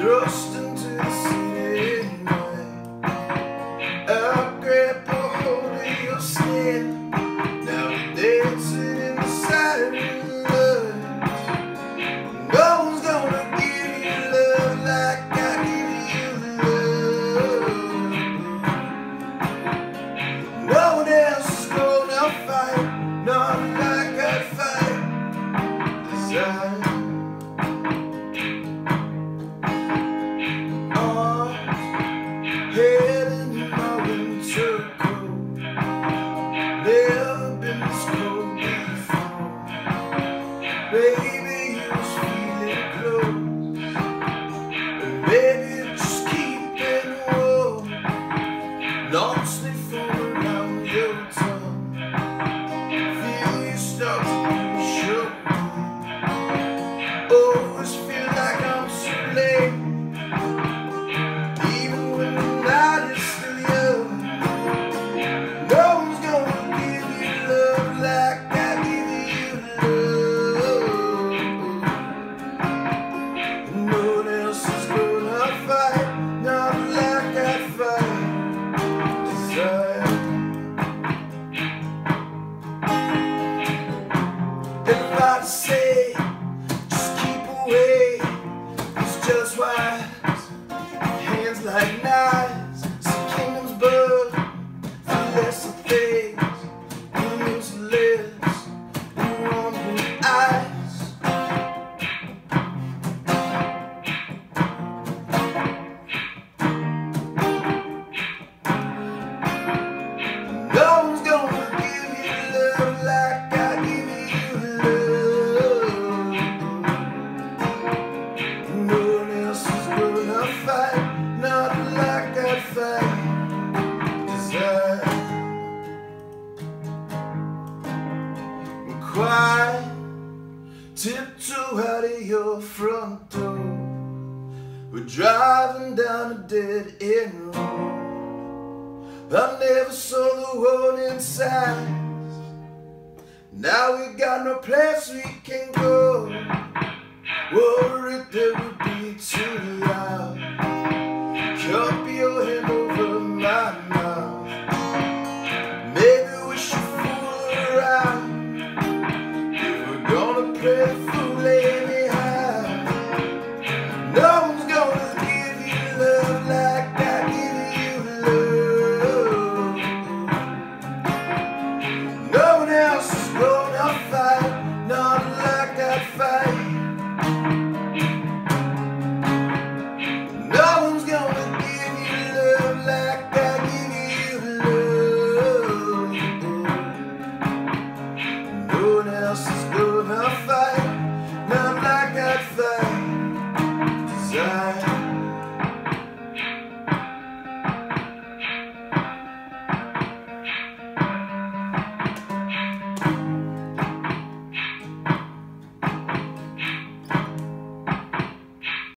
thrust into the city night. I'll grab a hold of your skin. Now we're dancing in the silent night. No one's gonna give you love like I give you love. No one else is gonna fight, not like I fight. Desire. Baby, just keep it warm. Don't sniff around your tongue. Feel you start say, tiptoe out of your front door. We're driving down a dead end road. I never saw the world inside. Now we got no place we can go. Worried that would be too. Come back.